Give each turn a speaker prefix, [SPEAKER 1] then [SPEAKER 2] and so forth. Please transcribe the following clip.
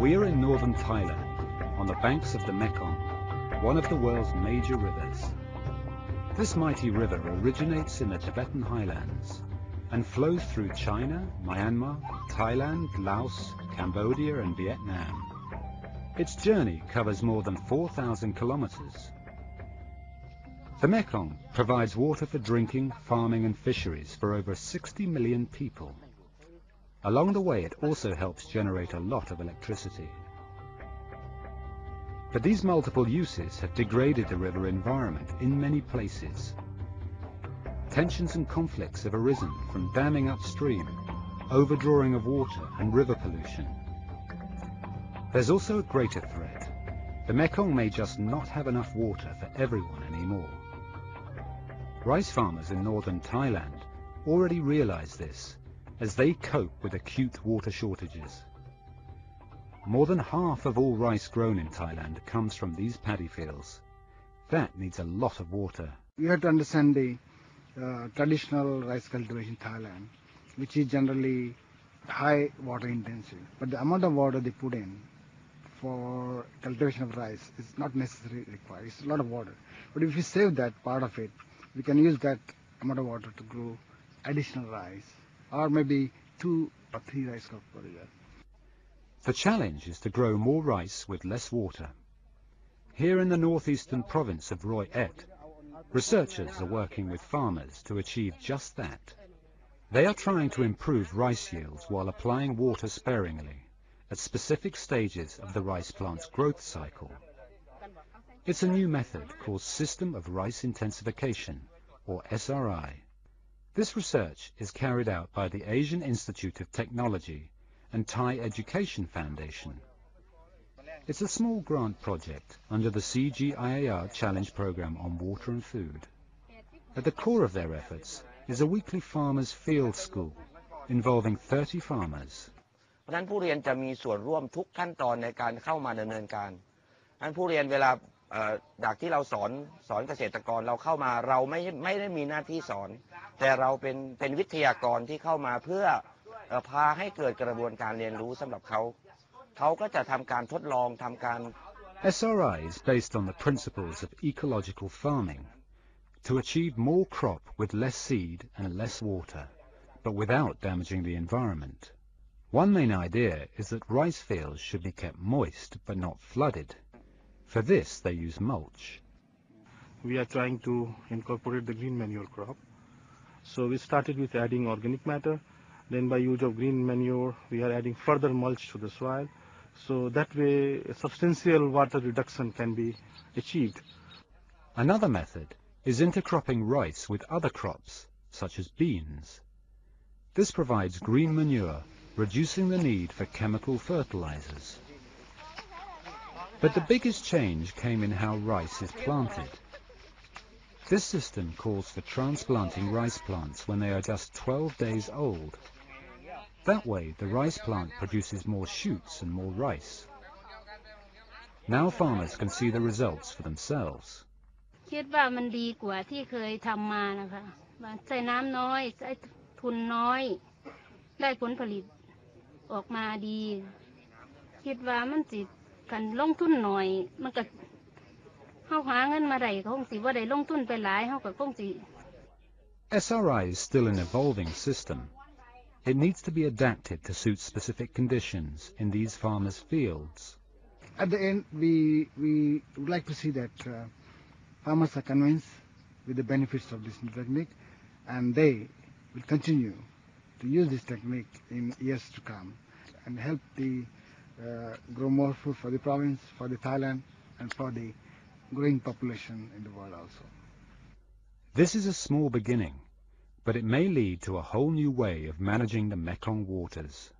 [SPEAKER 1] We are in northern Thailand, on the banks of the Mekong, one of the world's major rivers. This mighty river originates in the Tibetan highlands and flows through China, Myanmar, Thailand, Laos, Cambodia and Vietnam. Its journey covers more than 4,000 kilometers. The Mekong provides water for drinking, farming and fisheries for over 60 million people. Along the way it also helps generate a lot of electricity. But these multiple uses have degraded the river environment in many places. Tensions and conflicts have arisen from damming upstream, overdrawing of water and river pollution. There's also a greater threat. The Mekong may just not have enough water for everyone anymore. Rice farmers in northern Thailand already realize this as they cope with acute water shortages. More than half of all rice grown in Thailand comes from these paddy fields. That needs a lot of water.
[SPEAKER 2] You have to understand the uh, traditional rice cultivation in Thailand, which is generally high water intensive. But the amount of water they put in for cultivation of rice is not necessarily required. It's a lot of water. But if we save that part of it, we can use that amount of water to grow additional rice or maybe two or three rice crops per year.
[SPEAKER 1] The challenge is to grow more rice with less water. Here in the northeastern province of Roi Et, researchers are working with farmers to achieve just that. They are trying to improve rice yields while applying water sparingly at specific stages of the rice plant's growth cycle. It's a new method called System of Rice Intensification, or SRI. This research is carried out by the Asian Institute of Technology and Thai Education Foundation. It's a small grant project under the CGIAR Challenge Program on Water and Food. At the core of their efforts is a weekly farmers field school involving 30 farmers.
[SPEAKER 3] เพราะฉะนั้นผู้เรียนจะมีส่วนร่วมทุกขั้นตอนในการเข้ามาดำเนินการนั้นผู้เรียนเวลาจากที่เราสอนสอนเกษตรกรเราเข้ามาเราไม่ไม่ได้มีหน้าที่สอน แต่เราเป็นเป็นวิทยากรที่เข้ามาเพื่อพาให้เกิดกระบวนการเรียนรู้สำหรับเขา เขาก็จะทำการทดลองทำการ
[SPEAKER 1] SRI is based on the principles of ecological farming to achieve more crop with less seed and less water, but without damaging the environment. One main idea is that rice fields should be kept moist but not flooded. For this, they use mulch.
[SPEAKER 4] We are trying to incorporate the green manure crop. So we started with adding organic matter. Then by use of green manure, we are adding further mulch to the soil. So that way, substantial water reduction can be achieved.
[SPEAKER 1] Another method is intercropping rice with other crops, such as beans. This provides green manure, reducing the need for chemical fertilizers. But the biggest change came in how rice is planted. This system calls for transplanting rice plants when they are just 12 days old. That way, the rice plant produces more shoots and more rice. Now farmers can see the results for themselves.
[SPEAKER 5] คิดว่ามันดีกว่าที่เคยทำมานะคะใส่น้ำน้อยใส่ทุนน้อย ได้ผลผลิตออกมาดี คิดว่ามันจิกันลงทุนหน่อยมันก็เฮาหาเงินมาได้คงสิว่าได้ลงทุนไปหลายเฮาก็คงสิ
[SPEAKER 1] SRI is still an evolving system. It needs to be adapted to suit specific conditions in these farmers' fields.
[SPEAKER 2] At the end, we, we would like to see that uh, farmers are convinced with the benefits of this new technique and they will continue to use this technique in years to come and help the uh, grow more food for the province, for the Thailand, and for the growing population in the world also.
[SPEAKER 1] This is a small beginning, but it may lead to a whole new way of managing the Mekong waters.